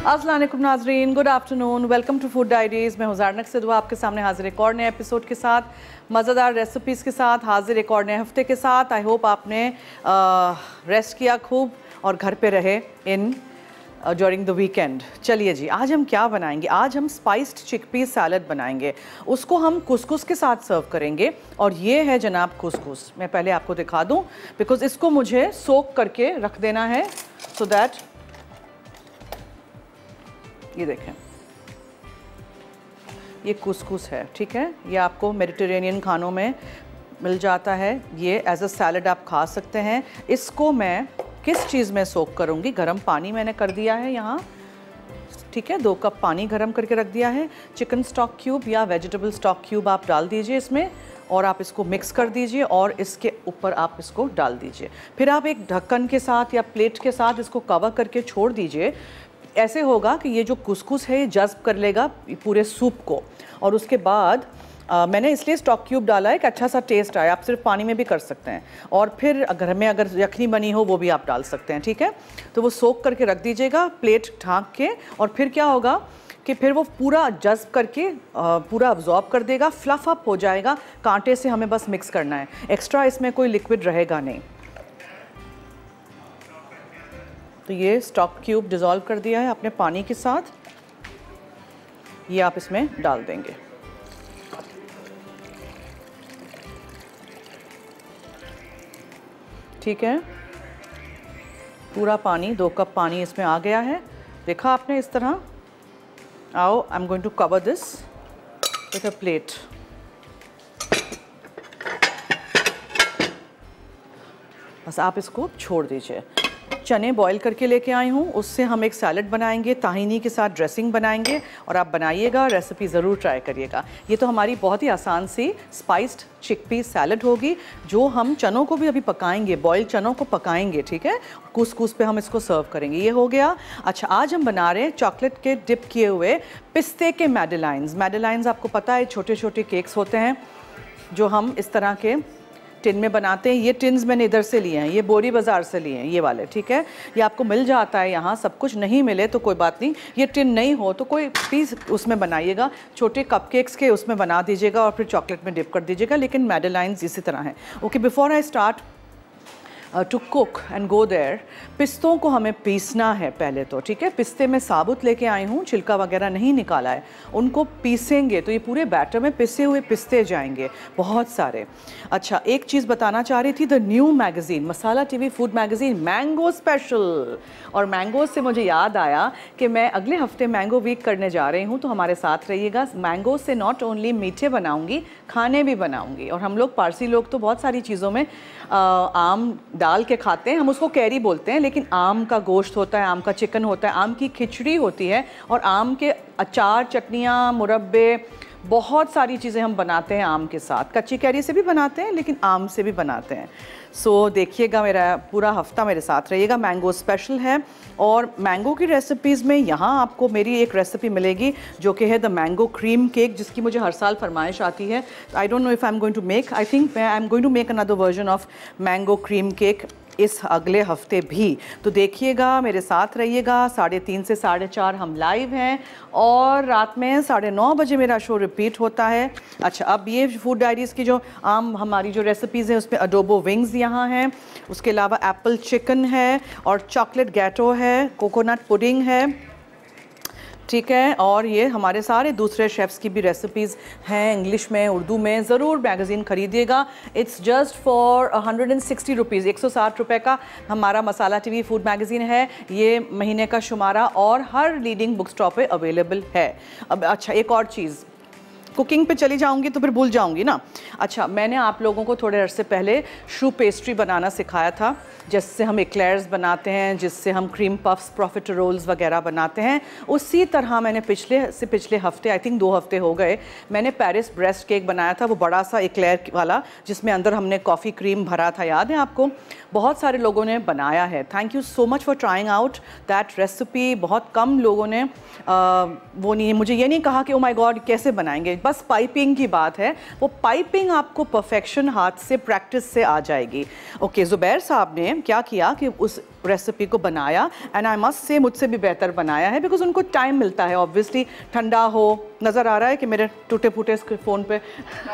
असलम नाजरीन good afternoon welcome to food diaries मैं हुजारनक से दुआ आपके सामने हाजिर एक और नए एपिसोड के साथ मज़ेदार रेसिपीज़ के साथ हाजिर एक और नए हफ़्ते के साथ। आई होप आपने आ, रेस्ट किया खूब और घर पे रहे इन ड्यूरिंग द वीकेंड चलिए जी आज हम क्या बनाएँगे? आज हम स्पाइस्ड चिकपी सैलड बनाएँगे। उसको हम कुसकुस के साथ सर्व करेंगे और ये है जनाब कुसकुस मैं पहले आपको दिखा दूँ बिकॉज़ इसको मुझे सोक करके रख देना है सो so दैट ये देखें। ये कुसकुस है, ठीक है? ये आपको मेडिटेरेनियन खानों में मिल जाता है। ये एज अ सैलड आप खा सकते हैं। इसको मैं किस चीज़ में सोक करूँगी? गर्म पानी मैंने कर दिया है यहाँ, ठीक है? दो कप पानी गर्म करके रख दिया है। चिकन स्टॉक क्यूब या वेजिटेबल स्टॉक क्यूब आप डाल दीजिए इसमें और आप इसको मिक्स कर दीजिए और इसके ऊपर आप इसको डाल दीजिए। फिर आप एक ढक्कन के साथ या प्लेट के साथ इसको कवर करके छोड़ दीजिए। ऐसे होगा कि ये जो कुसकुस है ये जज्ब कर लेगा पूरे सूप को। और उसके बाद आ, मैंने इसलिए स्टॉक क्यूब डाला है कि अच्छा सा टेस्ट आए। आप सिर्फ़ पानी में भी कर सकते हैं। और फिर घर में अगर यखनी बनी हो वो भी आप डाल सकते हैं ठीक है? तो वो सोख करके रख दीजिएगा प्लेट ढाँक के। और फिर क्या होगा कि फिर वो पूरा जज्ब करके पूरा अब्जॉर्ब कर देगा फ्लफ अप हो जाएगा। कांटे से हमें बस मिक्स करना है। एक्स्ट्रा इसमें कोई लिक्विड रहेगा नहीं। तो ये स्टॉक क्यूब डिज़ोल्व कर दिया है अपने पानी के साथ। ये आप इसमें डाल देंगे। ठीक है? पूरा पानी, दो कप पानी इसमें आ गया है। देखा आपने इस तरह? आओ I am going to cover this with a plate बस आप इसको छोड़ दीजिए। चने बॉईल करके लेके आई हूँ। उससे हम एक सैलड बनाएँगे ताहिनी के साथ ड्रेसिंग बनाएँगे और आप बनाइएगा रेसिपी ज़रूर ट्राई करिएगा। ये तो हमारी बहुत ही आसान सी स्पाइस्ड चिकपी सैलड होगी, जो हम चनों को भी अभी पकाएँगे बॉयल चनों को पकाएँगे, ठीक है? कुस कुस पे हम इसको सर्व करेंगे। ये हो गया। अच्छा आज हम बना रहे हैं चॉकलेट के डिप किए हुए पिस्ते के मेडलाइंस मेडलाइंस आपको पता है छोटे छोटे केक्स होते हैं, जो हम इस तरह के टिन में बनाते हैं, ये टिन्स मैंने इधर से लिए हैं, ये बोरी बाज़ार से लिए हैं, ये वाले, ठीक है? ये आपको मिल जाता है यहाँ, सब कुछ नहीं मिले तो कोई बात नहीं। ये टिन नहीं हो तो कोई पीस उसमें बनाइएगा, छोटे कपकेक्स के उसमें बना दीजिएगा और फिर चॉकलेट में डिप कर दीजिएगा, लेकिन मेडलाइंस इसी तरह हैं। Okay before I start to cook and go there पिस्तों को हमें पीसना है पहले तो ठीक है? पिस्ते में साबुत लेके आई हूँ छिलका वगैरह नहीं निकाला है उनको पीसेंगे तो ये पूरे बैटर में पिसे हुए पिस्ते जाएँगे बहुत सारे। अच्छा एक चीज़ बताना चाह रही थी the new magazine Masala TV food magazine mango special और मैंगो से मुझे याद आया कि मैं अगले हफ़्ते मैंगो वीक करने जा रही हूँ तो हमारे साथ रहिएगा। मैंगो से नॉट ओनली मीठे बनाऊँगी खाने भी बनाऊँगी। और हम लोग पारसी लोग तो बहुत सारी चीज़ों में आ, आम डाल के खाते हैं, हम उसको कैरी बोलते हैं, लेकिन आम का गोश्त होता है, आम का चिकन होता है, आम की खिचड़ी होती है और आम के अचार, चटनियाँ, मुरब्बे बहुत सारी चीज़ें हम बनाते हैं आम के साथ। कच्ची कैरी से भी बनाते हैं लेकिन आम से भी बनाते हैं। सो so, देखिएगा मेरा पूरा हफ़्ता मेरे साथ रहिएगा। मैंगो स्पेशल है और मैंगो की रेसिपीज़ में यहाँ आपको मेरी एक रेसिपी मिलेगी जो कि है द मैंगो क्रीम केक जिसकी मुझे हर साल फरमाइश आती है। I don't know if I am going to make I think I am going to make another version of mango cream cake इस अगले हफ़्ते भी। तो देखिएगा, मेरे साथ रहिएगा, साढ़े तीन से साढ़े चार हम लाइव हैं और रात में साढ़े नौ बजे मेरा शो रिपीट होता है। अच्छा अब ये फ़ूड डायरीज़ की जो आम हमारी जो रेसिपीज़ हैं, उसमें अडोबो विंग्स यहाँ हैं। उसके अलावा एप्पल चिकन है और चॉकलेट गैटो है कोकोनट पुडिंग है। ठीक है, और ये हमारे सारे दूसरे शेफ़्स की भी रेसिपीज़ हैं इंग्लिश में, उर्दू में, ज़रूर magazine ख़रीदिएगा। It's just for hundred and sixty rupees एक सौ साठ रुपये का हमारा मसाला टीवी फ़ूड मैगज़ीन है। ये महीने का शुमारा और हर लीडिंग बुक स्टॉप पर अवेलेबल है। अब अच्छा एक और चीज़। कुकिंग पे चली जाऊँगी तो फिर भूल जाऊँगी ना। अच्छा मैंने आप लोगों को थोड़े अरसे पहले शू पेस्ट्री बनाना सिखाया था जिससे हम एक्लेयर्स बनाते हैं जिससे हम क्रीम पफ्स प्रॉफिट रोल्स वगैरह बनाते हैं। उसी तरह मैंने पिछले से पिछले हफ़्ते आई थिंक दो हफ़्ते हो गए मैंने पेरिस ब्रेस्ट केक बनाया था वो बड़ा सा एक्लेयर वाला जिसमें अंदर हमने कॉफ़ी क्रीम भरा था याद है आपको? बहुत सारे लोगों ने बनाया है। Thank you so much for trying out that recipe बहुत कम लोगों ने आ, वो नहीं मुझे ये नहीं कहा कि ओ माई गॉड कैसे बनाएँगे? बस पाइपिंग की बात है, वो पाइपिंग आपको परफेक्शन हाथ से प्रैक्टिस से आ जाएगी। ओके ज़ुबैर साहब ने क्या किया कि उस रेसिपी को बनाया एंड आई मस्ट से मुझसे भी बेहतर बनाया है बिकॉज़ उनको टाइम मिलता है ऑब्वियसली ठंडा हो, नज़र आ रहा है कि मेरे टूटे फूटे फ़ोन पे।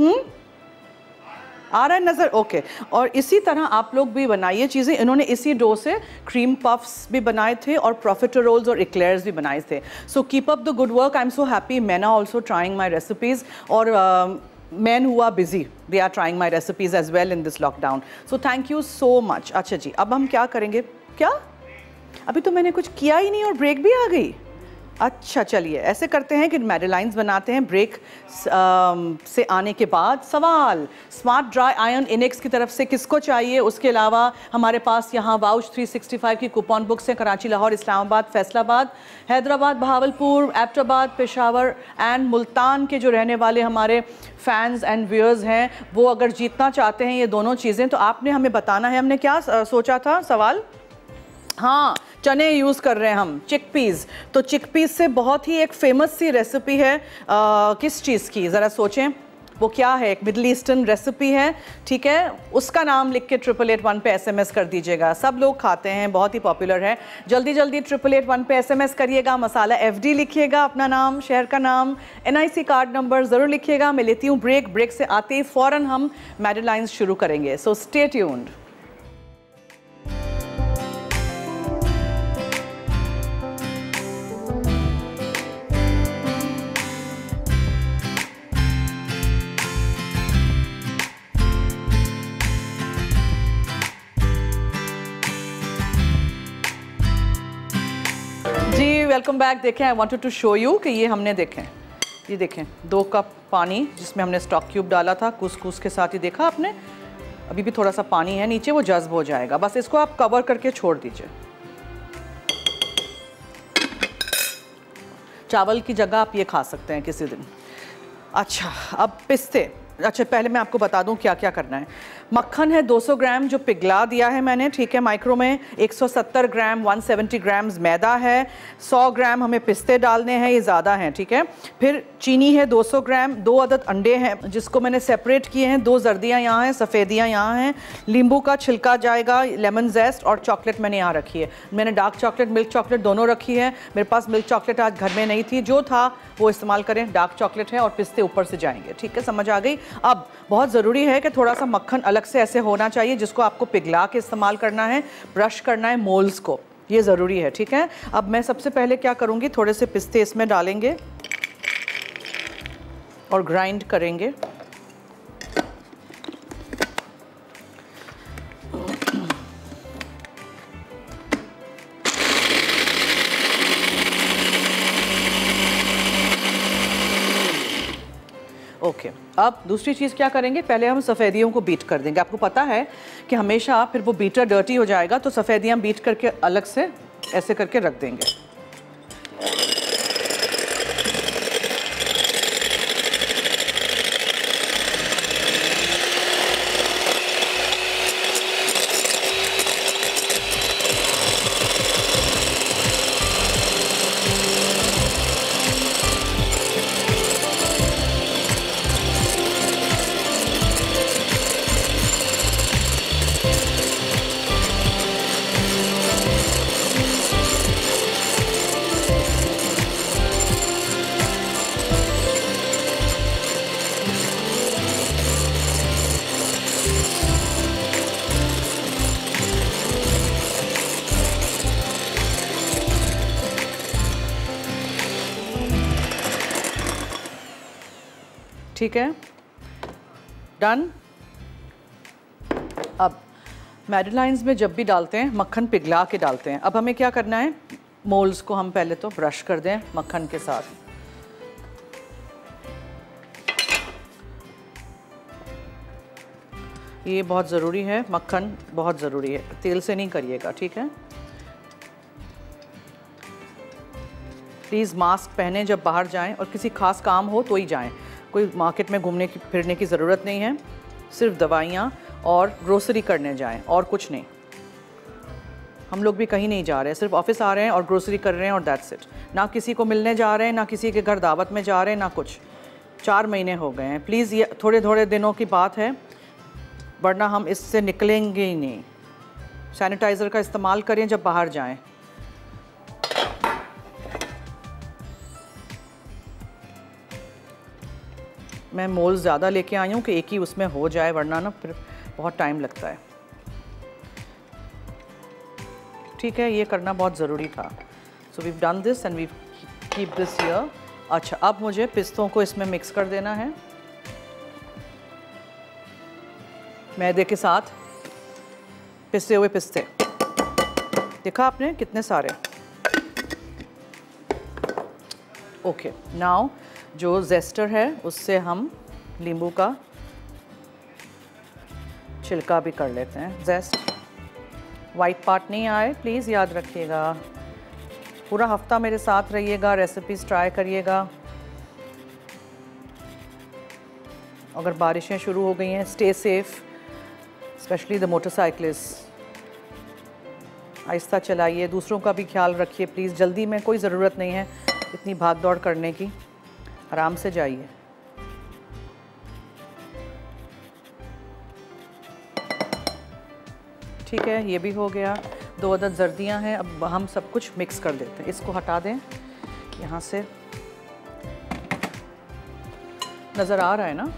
हम्म? आ रहा है नज़र, ओके। और इसी तरह आप लोग भी बनाइए चीज़ें। इन्होंने इसी डो से क्रीम पफ्स भी बनाए थे और प्रॉफिटरोल्स और इक्लेयर्स भी बनाए थे। So keep up the good work I am so happy men are also trying my recipes और मैन हुआ busy they are trying my recipes as well in this lockdown so thank you so much अच्छा जी, अब हम क्या करेंगे? क्या? अभी तो मैंने कुछ किया ही नहीं और ब्रेक भी आ गई। अच्छा चलिए, ऐसे करते हैं कि मेडलाइंस बनाते हैं ब्रेक, से आने के बाद। सवाल, स्मार्ट ड्राई आयन इनेक्स की तरफ़ से किसको चाहिए? उसके अलावा हमारे पास यहाँ वाउच 365 की कूपन बुक्स हैं, कराची, लाहौर, इस्लामाबाद, फैसलाबाद, हैदराबाद बहावलपुर एबटाबाद, पेशावर एंड मुल्तान के जो रहने वाले हमारे फैंस एंड व्यूअर्स हैं, वो अगर जीतना चाहते हैं ये दोनों चीज़ें तो आपने हमें बताना है। हमने क्या सोचा था? सवाल? हाँ। चने यूज़ कर रहे हैं हम चिकपीस तो चिकपीस से बहुत ही एक फ़ेमस सी रेसिपी है आ, किस चीज़ की? ज़रा सोचें। वो क्या है? एक मिडल ईस्टर्न रेसिपी है ठीक है? उसका नाम लिख के ट्रिपल एट वन पे एसएमएस कर दीजिएगा। सब लोग खाते हैं बहुत ही पॉपुलर है। जल्दी जल्दी ट्रिपल एट वन पे एसएमएस करिएगा मसाला एफडी लिखिएगा अपना नाम शहर का नाम एनआईसी कार्ड नंबर ज़रूर लिखिएगा। मैं लेती हूँ ब्रेक ब्रेक से आते ही फ़ौरन हम मेडलाइंस शुरू करेंगे। So stay tuned welcome back देखें I wanted to show you कि ये हमने देखें। ये देखें, दो कप पानी जिसमें हमने स्टॉक क्यूब डाला था कुस कुस के साथ ही देखा आपने। अभी भी थोड़ा सा पानी है, नीचे वो जज्ब हो जाएगा। बस इसको आप कवर करके छोड़ दीजिए। चावल की जगह आप ये खा सकते हैं किसी दिन। अच्छा अब पिस्ते। अच्छा पहले मैं आपको बता दूँ क्या क्या करना है। मक्खन है 200 ग्राम जो पिघला दिया है मैंने, ठीक है, माइक्रो में 170 ग्राम 170 ग्राम्स मैदा है 100 ग्राम हमें पिस्ते डालने हैं, ये ज़्यादा हैं, ठीक है। फिर चीनी है 200 ग्राम, दो अदद अंडे हैं, जिसको मैंने सेपरेट किए हैं, दो जर्दियाँ यहाँ हैं, सफ़ेदियाँ यहाँ हैं नींबू का छिलका जाएगा लेमन जेस्ट और चॉकलेट मैंने यहाँ रखी है। मैंने डार्क चॉकलेट मिल्क चॉकलेट दोनों रखी है, मेरे पास मिल्क चॉकलेट आज घर में नहीं थी, जो था, वो इस्तेमाल करें डार्क चॉकलेट है और पिस्ते ऊपर से जाएँगे, ठीक है, समझ आ गई। अब बहुत ज़रूरी है कि थोड़ा सा मक्खन अलग से ऐसे होना चाहिए जिसको आपको पिघला के इस्तेमाल करना है, ब्रश करना है, मोल्स को। ये ज़रूरी है, ठीक है? अब मैं सबसे पहले क्या करूँगी? थोड़े से पिस्ते इसमें डालेंगे और ग्राइंड करेंगे। अब दूसरी चीज़ क्या करेंगे? पहले हम सफ़ेदियों को बीट कर देंगे। आपको पता है कि हमेशा फिर वो बीटर डर्टी हो जाएगा तो सफ़ेदियाँ बीट करके अलग से ऐसे करके रख देंगे। ठीक है? डन अब मेडलाइंस में जब भी डालते हैं, मक्खन पिघला के डालते हैं। अब हमें क्या करना है? मोल्स को हम पहले तो ब्रश कर दें मक्खन के साथ। ये बहुत ज़रूरी है, मक्खन बहुत ज़रूरी है। तेल से नहीं करिएगा, ठीक है? प्लीज़ मास्क पहने जब बाहर जाएँ और किसी खास काम हो तो ही जाएँ। कोई मार्केट में घूमने की, फिरने की ज़रूरत नहीं है। सिर्फ़ दवाइयाँ और ग्रोसरी करने जाएँ, और कुछ नहीं। हम लोग भी कहीं नहीं जा रहे हैं, सिर्फ़ ऑफ़िस आ रहे हैं और ग्रोसरी कर रहे हैं और दैट्स इट ना किसी को मिलने जा रहे हैं, ना किसी के घर दावत में जा रहे हैं, ना कुछ। चार महीने हो गए हैं। प्लीज़ ये थोड़े थोड़े दिनों की बात है, वरना हम इससे निकलेंगे ही नहीं। सैनिटाइज़र का इस्तेमाल करें जब बाहर जाएँ। मैं मोल ज़्यादा लेके आई हूँ कि एक ही उसमें हो जाए, वरना ना फिर बहुत टाइम लगता है। ठीक है, ये करना बहुत ज़रूरी था। So we done this and we keep this year अच्छा अब मुझे पिस्तों को इसमें मिक्स कर देना है। मैदे के साथ पिसे हुए पिस्ते। देखा आपने कितने सारे? ओके नाउ जो जेस्टर है, उससे हम नींबू का छिलका भी कर लेते हैं। जेस्ट वाइट पार्ट नहीं आए प्लीज़ याद रखिएगा। पूरा हफ़्ता मेरे साथ रहिएगा रेसिपीज़ ट्राई करिएगा। अगर बारिशें शुरू हो गई हैं stay safe specially the motorcyclist आहिस्ता चलाइए, दूसरों का भी ख्याल रखिए प्लीज़ जल्दी में कोई ज़रूरत नहीं है। इतनी भाग दौड़ करने की? आराम से जाइए। ठीक है ये भी हो गया। दो अदद जर्दियाँ हैं अब हम सब कुछ मिक्स कर देते हैं। इसको हटा दें। यहाँ से। नज़र आ रहा है ना?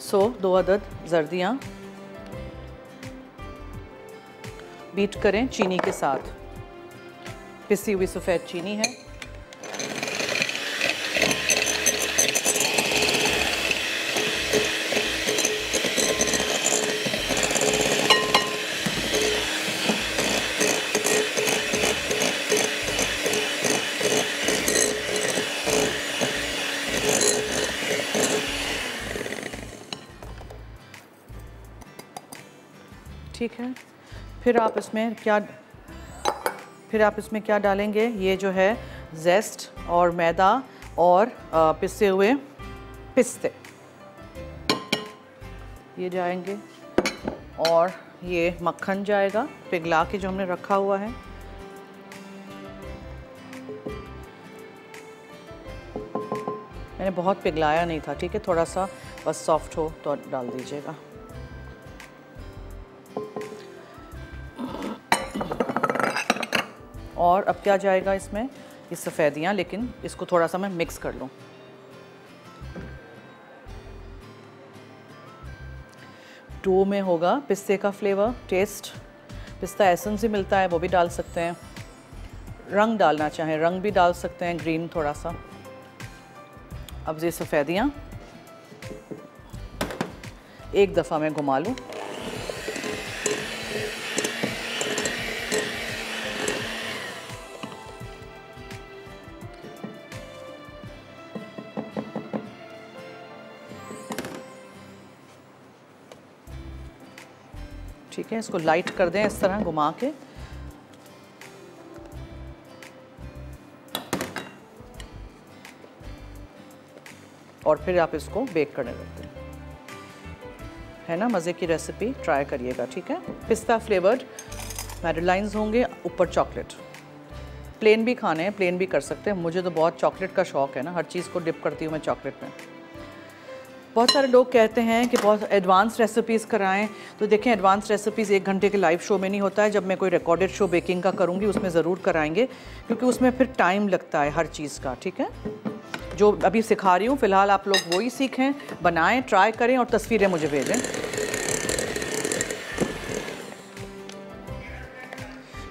सो so, दो अदद जर्दियाँ। बीट करें चीनी के साथ। पिसी हुई सफ़ेद चीनी है। ठीक है। फिर आप इसमें क्या फिर आप इसमें क्या डालेंगे? ये जो है जेस्ट और मैदा और पिसे हुए पिस्ते। ये जाएँगे और ये मक्खन जाएगा, पिघला के जो हमने रखा हुआ है। मैंने बहुत पिघलाया नहीं था, ठीक है? थोड़ा सा बस सॉफ्ट हो तो डाल दीजिएगा। और अब क्या जाएगा इसमें? ये सफ़ेदियाँ, लेकिन इसको थोड़ा सा मैं मिक्स कर लूँ। डो में होगा पिस्ते का फ्लेवर टेस्ट पिस्ता एसेंस ही मिलता है, वो भी डाल सकते हैं। रंग डालना चाहें, रंग भी डाल सकते हैं ग्रीन थोड़ा सा। अब ये सफ़ेदियाँ। एक दफ़ा मैं घुमा लूँ। ठीक इसको लाइट कर दें इस तरह घुमा के। और फिर आप इसको बेक करने लगते हैं। है ना? मज़े की रेसिपी ट्राई करिएगा, ठीक है? पिस्ता फ्लेवर्ड मेडलाइंस होंगे, ऊपर चॉकलेट प्लेन भी खाने हैं प्लेन भी कर सकते हैं। मुझे तो बहुत चॉकलेट का शौक़ है ना, हर चीज़ को डिप करती हूँ मैं चॉकलेट में। बहुत सारे लोग कहते हैं कि बहुत एडवांस रेसिपीज़ कराएँ। तो देखें एडवांस रेसिपीज़ एक घंटे के लाइव शो में नहीं होता है। जब मैं कोई रिकॉर्डेड शो बेकिंग का करूँगी, उसमें ज़रूर कराएँगे, क्योंकि उसमें फिर टाइम लगता है हर चीज़ का, ठीक है? जो अभी सिखा रही हूँ, फ़िलहाल आप लोग वही सीखें, बनाएँ ट्राई करें और तस्वीरें मुझे भेजें।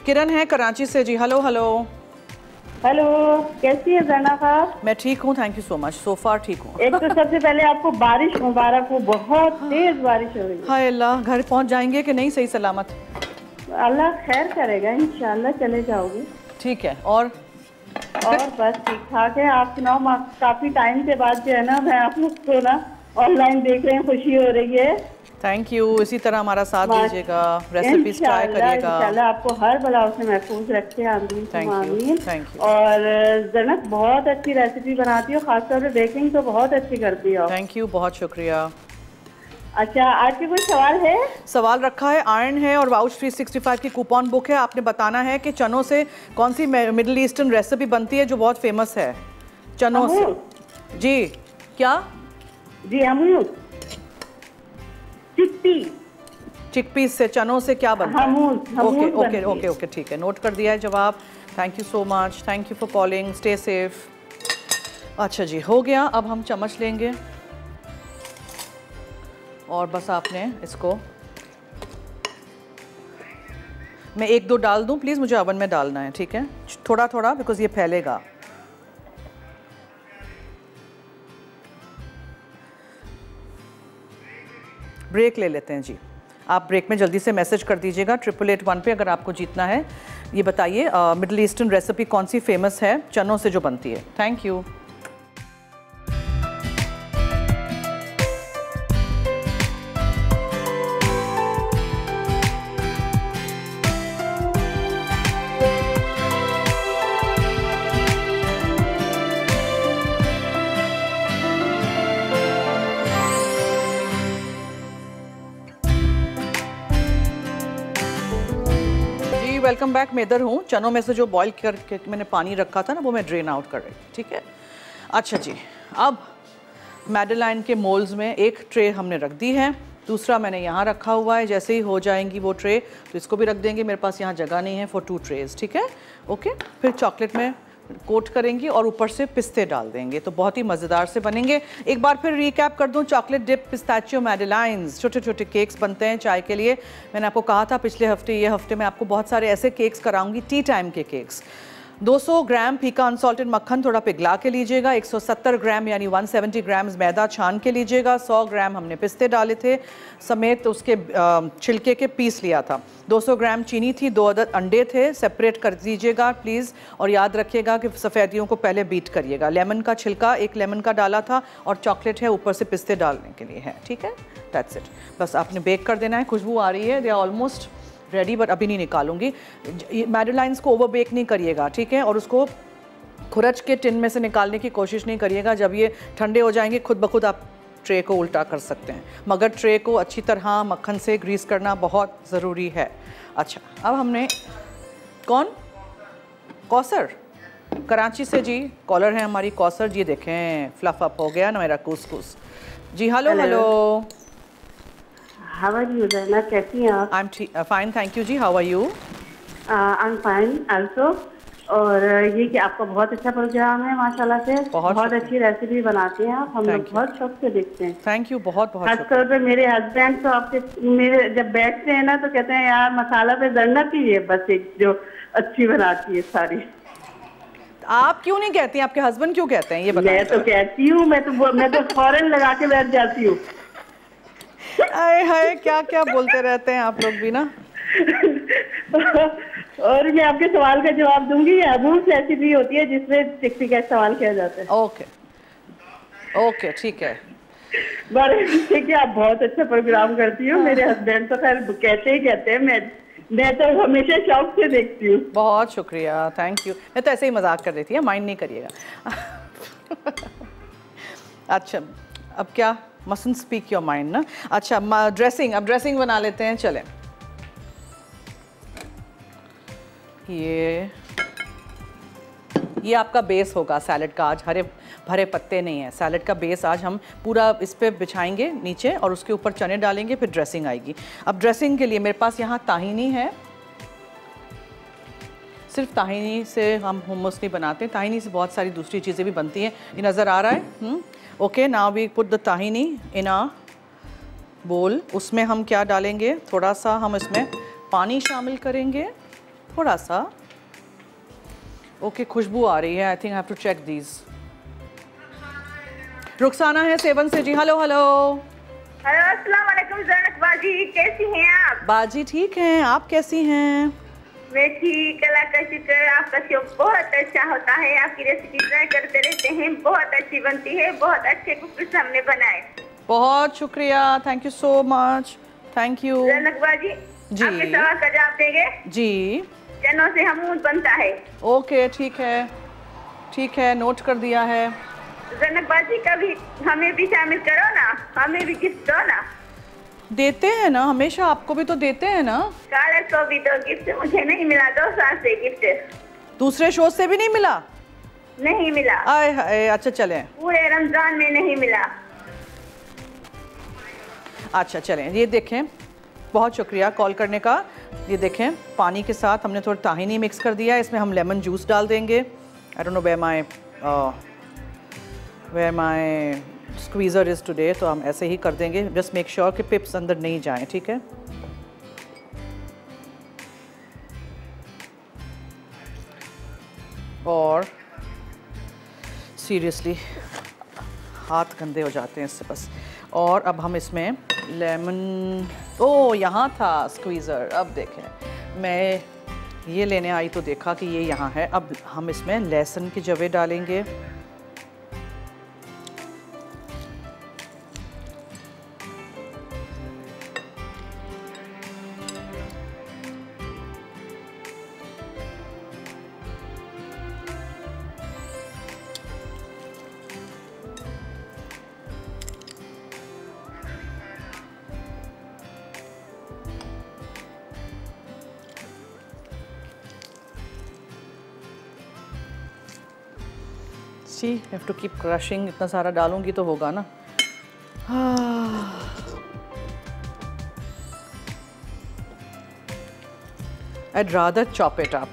किरण है कराची से। जी हेलो हेलो हेलो कैसी है जैनब आप? मैं ठीक हूँ thank you so much so far ठीक हूँ. एक तो सबसे पहले आपको बारिश मुबारक हो बहुत तेज बारिश हो रही है। हाय अल्लाह घर पहुँच जाएँगे कि नहीं सही सलामत? अल्लाह खैर करेगा इंशाल्लाह चले जाओगे। ठीक है और? और बस ठीक ठाक है आप सुनाओ काफ़ी टाइम के बाद जो है ना मैं आप लोग को ना ऑनलाइन देख रहे हैं खुशी हो रही है। थैंक यू इसी तरह हमारा साथ दीजिएगा। रेसिपीज़ ट्राई करिएगा। इंशाल्लाह आपको हर बलाव से महफूज रखे आमीन आमीन thank और जनक बहुत अच्छी रेसिपी बनाती हो खासतौर पे बेकिंग तो बहुत अच्छी करती हो। थैंक यू बहुत शुक्रिया। अच्छा आज के कोई सवाल है? सवाल रखा है आयरन है और वाउच 365 की कूपन बुक है। आपने बताना है कि चनों से कौन सी मिडिल ईस्टर्न रेसिपी बनती है जो बहुत फ़ेमस है? चनों से। जी क्या? जी अमूल चिट्टी। चिकपीस से चनों से क्या बनता है? हमूल हमूल ओके ओके ओके ओके ठीक है। नोट कर दिया है जवाब। Thank you so much thank you for calling stay safe अच्छा जी हो गया। अब हम चम्मच लेंगे। और बस आपने इसको मैं एक दो डाल दूँ। प्लीज़ मुझे ओवन में डालना है ठीक है? थोड़ा थोड़ा बिकॉज़ ये फैलेगा। ब्रेक ले लेते हैं जी। आप ब्रेक में जल्दी से मैसेज कर दीजिएगा। ट्रिपल एट वन पर अगर आपको जीतना है, ये बताइए मिडल ईस्टर्न रेसिपी कौन सी फ़ेमस है, चनों से जो बनती है। Thank you. वेलकम बैक मैं इधर हूँ। चनों में से जो बॉईल करके मैंने पानी रखा था ना, वो मैं ड्रेन आउट कर रही ठीक है? अच्छा जी, अब मेडलाइन के मोल्स में एक ट्रे हमने रख दी है। दूसरा मैंने यहाँ रखा हुआ है। जैसे ही हो जाएँगी वो ट्रे तो इसको भी रख देंगे। मेरे पास यहाँ जगह नहीं है फॉर टू ट्रेज ठीक है? ओके फिर चॉकलेट में कोट करेंगे और ऊपर से पिस्ते डाल देंगे। तो बहुत ही मज़ेदार से बनेंगे। एक बार फिर रिकैप कर दूँ चॉकलेट डिप पिस्ताचियो मेडिलाइंस छोटे छोटे केक्स बनते हैं चाय के लिए। मैंने आपको कहा था पिछले हफ़्ते, ये हफ़्ते में आपको बहुत सारे ऐसे केक्स कराऊँगी टी टाइम के केक्स 200 ग्राम फीका अनसॉल्टेड मक्खन थोड़ा पिघला के लीजिएगा 170 ग्राम यानी 170 ग्राम मैदा छान के लीजिएगा 100 ग्राम हमने पिस्ते डाले थे, समेत उसके छिलके के पीस लिया था। 200 ग्राम चीनी थी, दो अदद अंडे थे सेपरेट कर दीजिएगा प्लीज़ और याद रखिएगा कि सफ़ेदियों को पहले बीट करिएगा। लेमन का छिलका, एक लेमन का डाला था, और चॉकलेट है ऊपर से पिस्ते डालने के लिए है, ठीक है? दैट्स इट बस आपने बेक कर देना है, खुशबू आ रही है they are almost ready but अभी नहीं निकालूँगी। मैडलाइंस को ओवर बेक नहीं करिएगा ठीक है? और उसको खुरच के टिन में से निकालने की कोशिश नहीं करिएगा। जब ये ठंडे हो जाएँगे खुद ब खुद आप ट्रे को उल्टा कर सकते हैं। मगर ट्रे को अच्छी तरह मक्खन से ग्रीस करना बहुत ज़रूरी है। अच्छा अब हमने कौन? कौसर। कराची से जी कॉलर है हमारी। कौसर जी देखें फ्लफ अप हो गया ना मेरा couscous ji hello. Hello how are you Raina कैसी हैं आप? I am fine thank you ji. How are you I am fine also और ये कि आपका बहुत अच्छा प्रोग्राम है माशाल्लाह से. बहुत बहुत अच्छी रेसिपी बनाते हैं आप. हम लोग बहुत शौक से देखते हैं. थैंक यू बहुत बहुत खासतौर पे मेरे हस्बैंड तो आपके मेरे जब बैठते हैं ना तो कहते हैं यार मसाला पे ही है बस एक जो अच्छी बनाती है सारी. आप क्यों नहीं कहती आपके हस्बैंड क्यों कहते हैं? ये बताएँ मैं तो कहती हूँ मैं तो मैं तो फ़ौरन लगा के बैठ जाती हूँ। आए हाय क्या क्या बोलते रहते हैं आप लोग भी ना? और मैं आपके सवाल का जवाब दूँगी अबूस रेसिपी होती है जिसमें टिक्की का इस्तेमाल किया जाता है। ओके। ओके ठीक है। ठीक है आप बहुत अच्छा प्रोग्राम करती हो मेरे हस्बैंड तो खैर कहते ही कहते हैं मैं मैं तो हमेशा शौक से देखती हूँ। बहुत शुक्रिया थैंक यू मैं तो ऐसे ही मज़ाक कर रही थी माइंड नहीं करिएगा। अच्छा अब क्या? मसन स्पीक योर माइंड ना? अच्छा ड्रेसिंग अब ड्रेसिंग बना लेते हैं, चलें। ये ये आपका बेस होगा सैलड का आज हरे, भरे पत्ते नहीं है। सैलड का बेस आज हम पूरा इस पे बिछाएँगे नीचे और उसके ऊपर चने डालेंगे, फिर ड्रेसिंग आएगी। अब ड्रेसिंग के लिए मेरे पास यहाँ ताहिनी है। सिर्फ़ ताहिनी से हम हुमस नहीं बनाते, ताहिनी से बहुत सारी दूसरी चीज़ें भी बनती हैं। ये नज़र आ रहा है? Okay now we put the tahini in a bowl उसमें हम क्या डालेंगे? थोड़ा सा हम इसमें पानी शामिल करेंगे। थोड़ा सा। ओके खुशबू आ रही है। I think have to check these Rukhsana है सेवन से। जी हेलो हेलो हेलो अस्सलाम वालेकुम जैनक बाजी कैसी हैं आप? बाजी ठीक हैं। आप कैसी हैं? मैं ठीक अल्लाह का शुक्र आपका शो बहुत अच्छा होता है आपकी रेसिपी ट्राई करते रहते हैं बहुत अच्छी बनती है बहुत अच्छे कुछ हमने बनाए। बहुत शुक्रिया thank you so much thank you जैनक बाजी जी। आपके सवाल का जवाब देंगे? जी। चनों से हमूद बनता है। ओके ठीक है ठीक है नोट कर दिया है। जैनक बाजी कभी हमें भी शामिल करो ना हमें भी गिफ्ट दो ना। देते हैं ना हमेशा आपको भी तो देते हैं ना। काले को भी तो गिफ्ट मुझे नहीं मिला दो साल से गिफ्ट दूसरे शो से भी नहीं मिला? नहीं मिला। आए हाय अच्छा चले। पूरे रमज़ान में नहीं मिला। अच्छा चलें ये देखें बहुत शुक्रिया कॉल करने का। ये देखें पानी के साथ हमने थोड़ा ताहिनी मिक्स कर दिया इसमें हम लेमन जूस डाल देंगे। I don't know where my where my squeezer is today तो हम ऐसे ही कर देंगे। जस्ट मेक श्योर कि पिप्स अंदर नहीं जाएँ, ठीक है? और सीरियसली हाथ गंदे हो जाते हैं इससे बस। और अब हम इसमें लेमन ओ, यहाँ था स्क्वीज़र अब देखें। मैं ये लेने आई तो देखा कि ये यहाँ है। अब हम इसमें लहसुन की जवे डालेंगे। हैव टू कीप क्रशिंग इतना सारा डालूँगी तो होगा ना। I'd rather chop it up.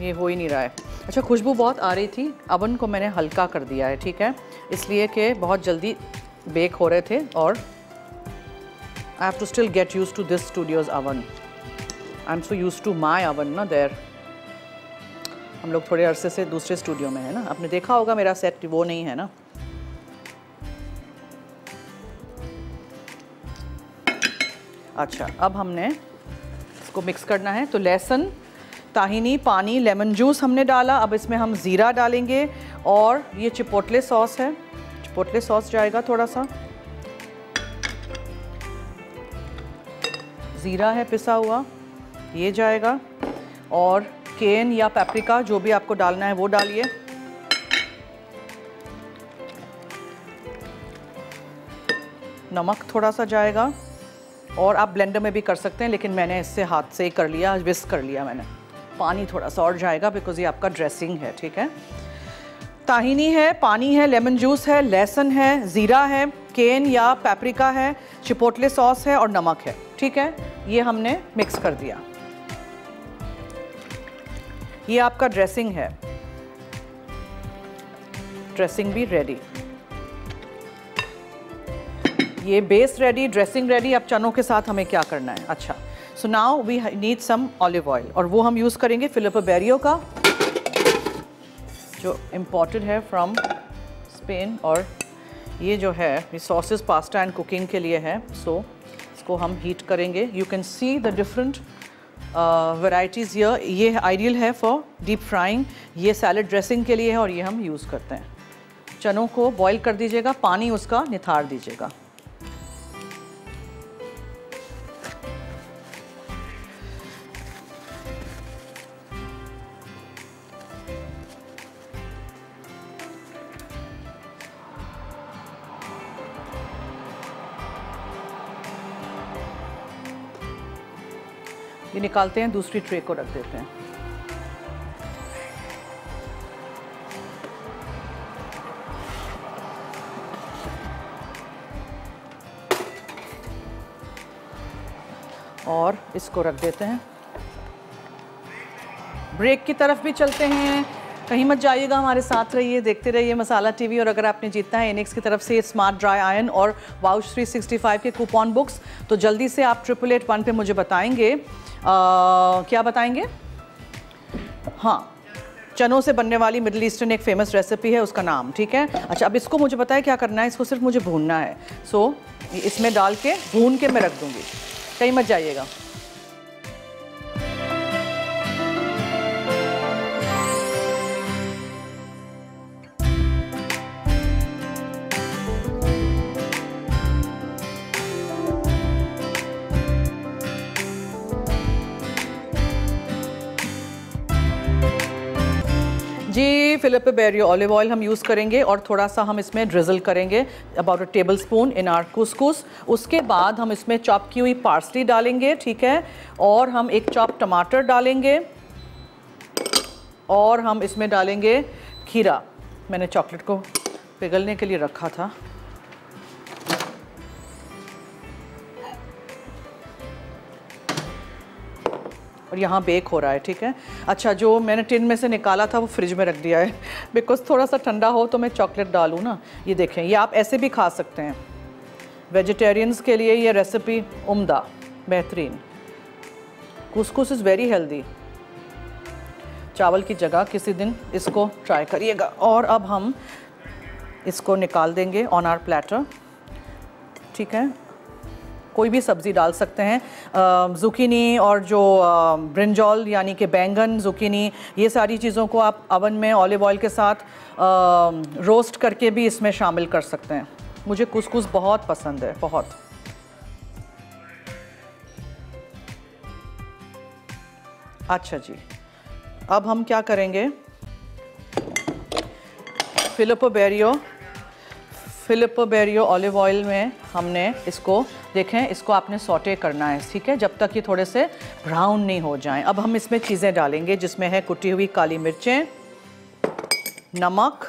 ये हो ही नहीं रहा है। अच्छा खुशबू बहुत आ रही थी। अवन को मैंने हल्का कर दिया है, ठीक है? इसलिए कि बहुत जल्दी बेक हो रहे थे और I have to still get used to this studios oven I am so used to my oven ना देर हम लोग थोड़े अरसे से दूसरे स्टूडियो में है ना। आपने देखा होगा मेरा सेट वो नहीं है ना। अच्छा अब हमने इसको मिक्स करना है। तो लहसुन, ताहिनी, पानी लेमन जूस हमने डाला। अब इसमें हम ज़ीरा डालेंगे और ये चिपोटले सॉस है। चिपोटले सॉस जाएगा थोड़ा सा ज़ीरा है पिसा हुआ, ये जाएगा और केन या पेपरिका जो भी आपको डालना है, वो डालिए। नमक थोड़ा सा जाएगा, और आप ब्लेंडर में भी कर सकते हैं, लेकिन मैंने इससे हाथ से ही कर लिया विस्क कर लिया मैंने। पानी थोड़ा सा और जाएगा बिकॉज़ ये आपका ड्रेसिंग है, ठीक है? ताहिनी है, पानी है लेमन जूस है, लहसुन है, ज़ीरा है केन या पेपरिका है चिपोटले सॉस है, और नमक है, ठीक है? ये हमने मिक्स कर दिया। ये आपका ड्रेसिंग है। ड्रेसिंग भी रेडी ये बेस रेडी ड्रेसिंग रेडी अब चनों के साथ हमें क्या करना है? अच्छा so now we need some olive oil और वो हम यूज़ करेंगे फिलिप बेरियो का जो इम्पोर्टेड है फ्रॉम स्पेन और ये जो है ये सॉसेस पास्ता एंड कुकिंग के लिए है सो so, इसको हम हीट करेंगे। You can see the different varieties ये ये आइडियल है फॉर डीप फ्राइंग ये सैलड ड्रेसिंग के लिए है और ये हम यूज़ करते हैं। चनों को बॉईल कर दीजिएगा, पानी उसका निथार दीजिएगा। ये निकालते हैं, दूसरी ट्रे को रख देते हैं। और इसको रख देते हैं। ब्रेक की तरफ़ भी चलते हैं। कहीं मत जाइएगा, हमारे साथ रहिए, देखते रहिए मसाला टीवी। और अगर आपने जीतना है इनिक्स की तरफ़ से स्मार्ट ड्राई आयन और वाउच 365 के कूपन बुक्स तो जल्दी से आप ट्रिपल एट वन पर मुझे बताएँगे। क्या बताएँगे? हाँ चनों से बनने वाली मिडिल ईस्टर्न एक फ़ेमस रेसिपी है उसका नाम ठीक है? अच्छा अब इसको मुझे पता है क्या करना है? इसको सिर्फ़ मुझे भूनना है। सो so, इसमें डाल के भून के मैं रख दूँगी। कहीं मत जाइएगा। फिलिप बेरियो ऑलिव ऑयल हम यूज़ करेंगे और थोड़ा सा हम इसमें ड्रिजल करेंगे about a tablespoon in our couscous उसके बाद हम इसमें चॉप की हुई पार्सली डालेंगे, ठीक है? और हम एक चॉप टमाटर डालेंगे और हम इसमें डालेंगे खीरा। मैंने चॉकलेट को पिघलने के लिए रखा था। और यहाँ बेक हो रहा है, ठीक है? अच्छा जो मैंने टिन में से निकाला था, वो फ्रिज में रख दिया है। बिकॉज़ थोड़ा सा ठंडा हो तो मैं चॉकलेट डालूँ ना। ये देखें, ये आप ऐसे भी खा सकते हैं। वेजिटेरियंस के लिए ये रेसिपी उम्दा, बेहतरीन। कुसकुस इज़ वेरी हेल्दी चावल की जगह किसी दिन इसको ट्राई करिएगा। और अब हम इसको निकाल देंगे ऑन आर प्लेटर ठीक है? कोई भी सब्ज़ी डाल सकते हैं। ज़ुकीनी और जो ब्रिंजॉल यानी कि बैंगन ज़ुकीनी ये सारी चीज़ों को आप अवन में ऑलिव ऑयल के साथ रोस्ट करके भी इसमें शामिल कर सकते हैं। मुझे कुसकुस बहुत पसंद है, बहुत। अच्छा जी। अब हम क्या करेंगे? Filippo Berio Filippo Berio olive oil में हमने इसको, देखें, इसको आपने सोटे करना है, ठीक है? जब तक ये थोड़े से ब्राउन नहीं हो जाएँ। अब हम इसमें चीज़ें डालेंगे, जिसमें है कुटी हुई काली मिर्चें, नमक,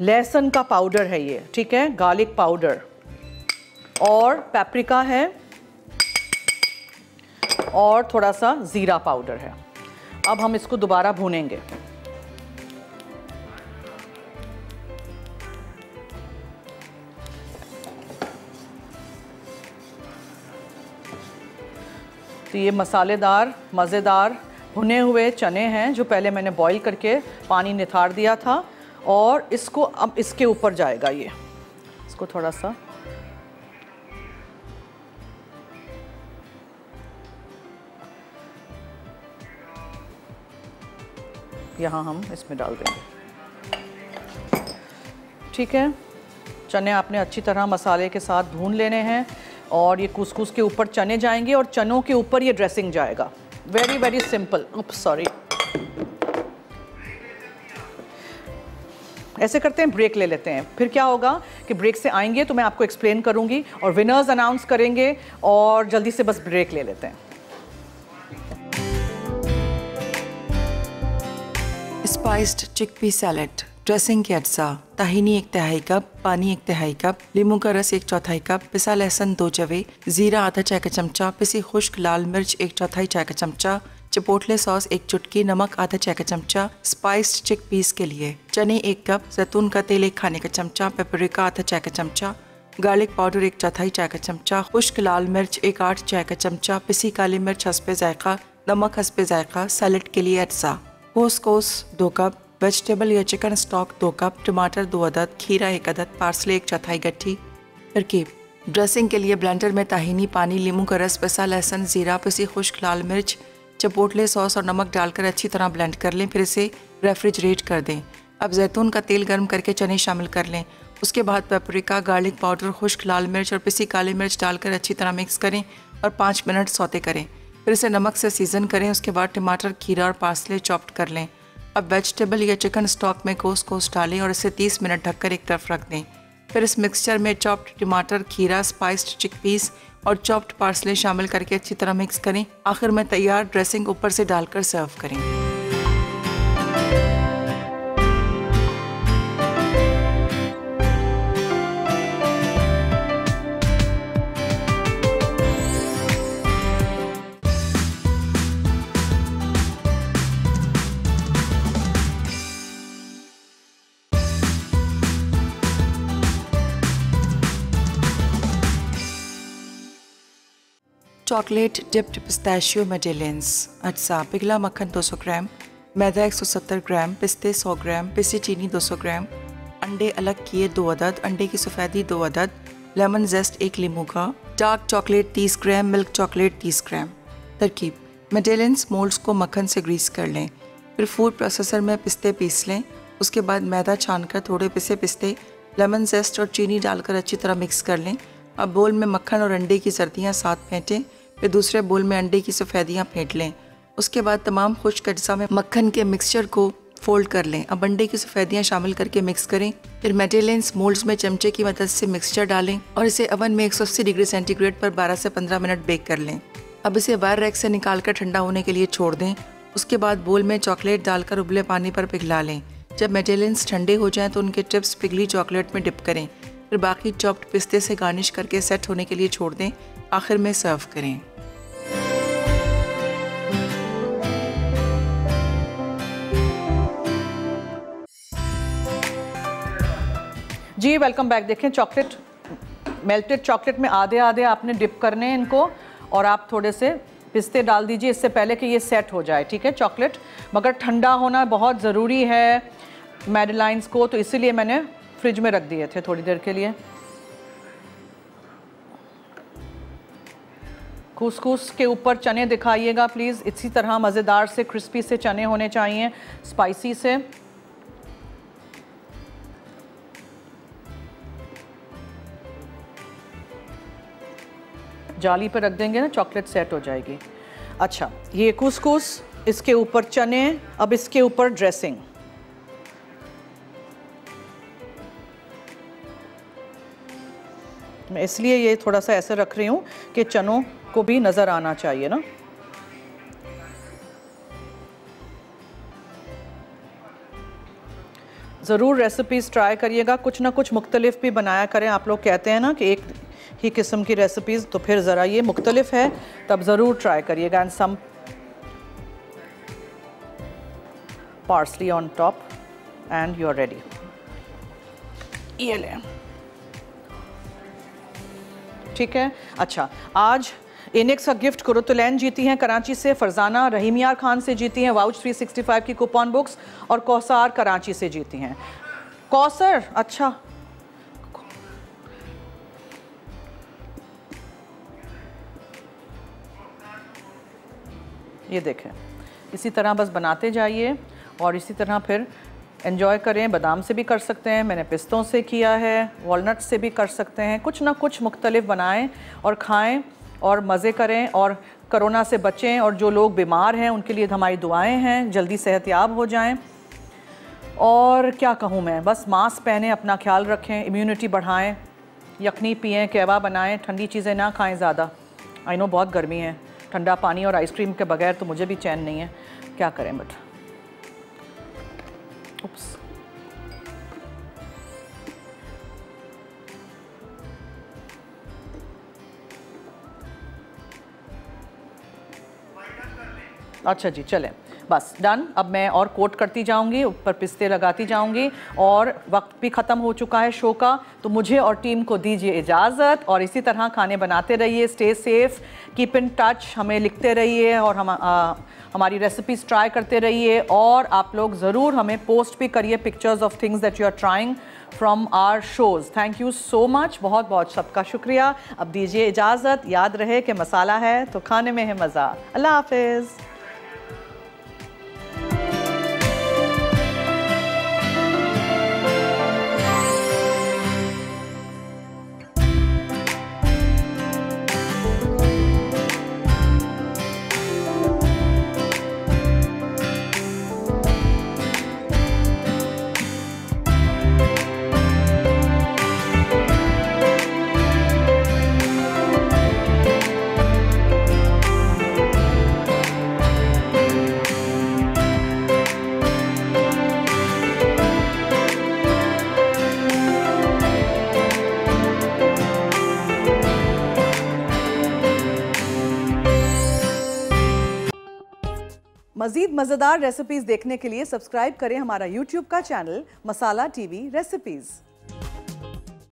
लहसुन का पाउडर है ये, ठीक है? गार्लिक पाउडर और पेपरिका है। और थोड़ा सा ज़ीरा पाउडर है। अब हम इसको दोबारा भूनेंगे। तो ये मसालेदार, मज़ेदार, भुने हुए चने हैं जो पहले मैंने बॉईल करके पानी निथार दिया था और इसको अब इसके ऊपर जाएगा ये। इसको थोड़ा सा यहाँ हम इसमें डाल देंगे। ठीक है? चने आपने अच्छी तरह मसाले के साथ भून लेने हैं। और ये कुसकुस के ऊपर चने जाएँगे और चनों के ऊपर ये ड्रेसिंग जाएगा। वेरी वेरी सिंपल सॉरी ऐसे करते हैं ब्रेक ले लेते हैं। फिर क्या होगा कि ब्रेक से आएँगे तो मैं आपको एक्सप्लेन करूँगी और विनर्स अनाउंस करेंगे और जल्दी से बस ब्रेक ले लेते हैं। स्पाइस्ड चिकपी सैलेड ड्रेसिंग के अज्जा ताहिनी एक तिहाई कप, पानी एक तिहाई कप, लीमू का रस एक चौथाई कप, पिसा लहसुन दो जवे, जीरा आधा चाय का चमचा, पिसी खुश्क लाल मिर्च एक चौथाई चाय का चमचा, चिपोटले सॉस एक चुटकी, नमक आधा चाय का चमचा, स्पाइस्ड चिक पीस के लिए, चने एक कप, जैतून का तेल एक खाने का चमचा, पेपरिका आधा चाय का चमचा, गार्लिक पाउडर एक चौथाई चाय का चमचा, खुश्क लाल मिर्च एक आठ चाय का चमचा, पिसी काली मिर्च हंसपे जायका, नमक हंसपे जायका, सैलड के लिए अज्जा कोस कोस दो कप वेजिटेबल या चिकन स्टॉक दो कप, टमाटर दो अदद, खीरा एक अदद, पार्सले एक चौथाई गट्ठी। तरकीब ड्रेसिंग के लिए ब्लेंडर में ताहिनी, पानी, लीमू का रस, पिसा लहसुन, जीरा, पिसी खुश्क लाल मिर्च, चपोटले सॉस और नमक डालकर अच्छी तरह ब्लेंड कर लें, फिर इसे रेफ्रिजरेट कर दें। अब जैतून का तेल गर्म करके चने शामिल कर लें। उसके बाद पेपरिका, गार्लिक पाउडर, खुश्क लाल मिर्च और पिसी काली मिर्च डालकर अच्छी तरह मिक्स करें और पाँच मिनट सौते करें। फिर इसे नमक से सीज़न करें, उसके बाद टमाटर, खीरा और पार्सले चॉप्ड कर लें। अब वेजिटेबल या चिकन स्टॉक में कोस कोस डालें और इसे 30 मिनट ढककर एक तरफ़ रख दें। फिर इस मिक्सचर में चॉप्ड टमाटर खीरा स्पाइस्ड चिकपीस और चॉप्ड पार्सले शामिल करके अच्छी तरह मिक्स करें। आखिर में तैयार ड्रेसिंग ऊपर से डालकर सर्व करें। चॉकलेट डिप्ड पिस्ताशियो मेडेलेंस अच्छा पिघला मक्खन 200 ग्राम मैदा 170 ग्राम पिस्ते 100 ग्राम पिसी चीनी 200 ग्राम अंडे अलग किए दो अदद अंडे की सफ़ेदी दो अदद लेमन जेस्ट एक लीमू का dark chocolate 30 gram milk chocolate 30 gram तरकीब मेडेलेंस मोल्ड्स को मक्खन से ग्रीस कर लें फिर फ़ूड प्रोसेसर में पिस्ते पीस लें उसके बाद मैदा छानकर थोड़े पिसे पिस्ते लेमन जेस्ट और चीनी डालकर अच्छी तरह मिक्स कर लें अब बोल में मक्खन और अंडे की सर्दियाँ साथ फेंटें फिर दूसरे बोल में अंडे की सफ़ेदियाँ फेंट लें। उसके बाद तमाम खुश्क अज्जा में मक्खन के मिक्सचर को फोल्ड कर लें। अब अंडे की सफ़ेदियाँ शामिल करके मिक्स करें। फिर मेटेलेंस मोल्ड्स में चमचे की मदद से मिक्सचर डालें और इसे अवन में 180 डिग्री सेंटीग्रेड पर 12 से 15 मिनट बेक कर लें। अब इसे वायर रैक से निकाल कर ठंडा होने के लिए छोड़ दें। उसके बाद बोल में चॉकलेट डालकर उबले पानी पर पिघला लें। जब मेटेलेंस ठंडे हो जाएँ तो उनके टिप्स पिघली चॉकलेट में डिप करें। फिर बाकी चॉप्ड पिस्ते से गार्निश करके सेट होने के लिए छोड़ दें। आखिर में सर्व करें। जी वेलकम बैक देखें चॉकलेट मेल्टेड चॉकलेट में आधे आधे आपने डिप करने हैं इनको, और आप थोड़े से पिस्ते डाल दीजिए इससे पहले कि ये सेट हो जाए, ठीक है चॉकलेट मगर ठंडा होना बहुत ज़रूरी है मेडलाइंस को तो इसीलिए मैंने फ्रिज में रख दिए थे थोड़ी देर के लिए। खूस के ऊपर चने दिखाइएगा प्लीज़ इसी तरह मज़ेदार से क्रिस्पी से चने होने चाहिए स्पाइसी से। जाली पर रख देंगे ना चॉकलेट सेट हो जाएगी। अच्छा ये कुसकुस इसके ऊपर चने, अब इसके ऊपर ड्रेसिंग इसलिए ये थोड़ा सा ऐसे रख रही हूँ कि चनों को भी नज़र आना चाहिए ना। ज़रूर रेसिपीज़ ट्राई करिएगा, कुछ ना कुछ मुख्तलिफ़ भी बनाया करें। आप लोग कहते हैं ना कि एक ही किस्म की रेसिपीज़ तो फिर ज़रा ये मुख्तलिफ़ है, तब ज़रूर ट्राई करिएगा। And some parsley on top and you are ready ये लें। ठीक है? अच्छा आज इनिक्स का गिफ्ट कुरुतुलैन जीती हैं कराची से, फरजाना रहीमियार खान से जीती हैं वाउच 365 की कूपन बुक्स और कौसार कराची से जीती हैं। कौसर अच्छा। ये देखें। इसी तरह बस बनाते जाइए और इसी तरह फिर एंजॉय करें, बादाम से भी कर सकते हैं, मैंने पिस्तों से किया है वॉलनट से भी कर सकते हैं, कुछ ना कुछ मुख्तलिफ़ बनाएँ और खाएँ और मज़े करें और करोना से बचें और जो लोग बीमार हैं, उनके लिए हमारी दुआएँ हैं, जल्दी सेहतियाब हो जाएँ। और क्या कहूँ मैं, बस मास्क पहने, अपना ख्याल रखें इम्यूनिटी बढ़ाएँ, यखनी पिएँ कहवा बनाएँ, ठंडी चीज़ें ना खाएँ ज़्यादा। आई नो बहुत गर्मी है, ठंडा पानी और आइसक्रीम के बगैर तो मुझे भी चैन नहीं है, क्या करें बट। अच्छा जी चलें। बस डन। अब मैं और कोट करती जाऊँगी ऊपर पिस्ते लगाती जाऊँगी और वक्त भी ख़त्म हो चुका है शो का तो मुझे और टीम को दीजिए इजाज़त और इसी तरह खाने बनाते रहिए stay safe keep in touch हमें लिखते रहिए और हम आ, हमारी रेसिपीज़ ट्राई करते रहिए और आप लोग ज़रूर हमें पोस्ट भी करिए pictures of things that you are trying from our shows thank you so much बहुत बहुत सबका शुक्रिया। अब दीजिए इजाज़त। याद रहे कि मसाला है तो खाने में है मज़ा। अल्लाह हाफिज़। मज़ेदार रेसिपीज़ देखने के लिए सब्सक्राइब करें हमारा यूट्यूब का चैनल मसाला टीवी रेसिपीज़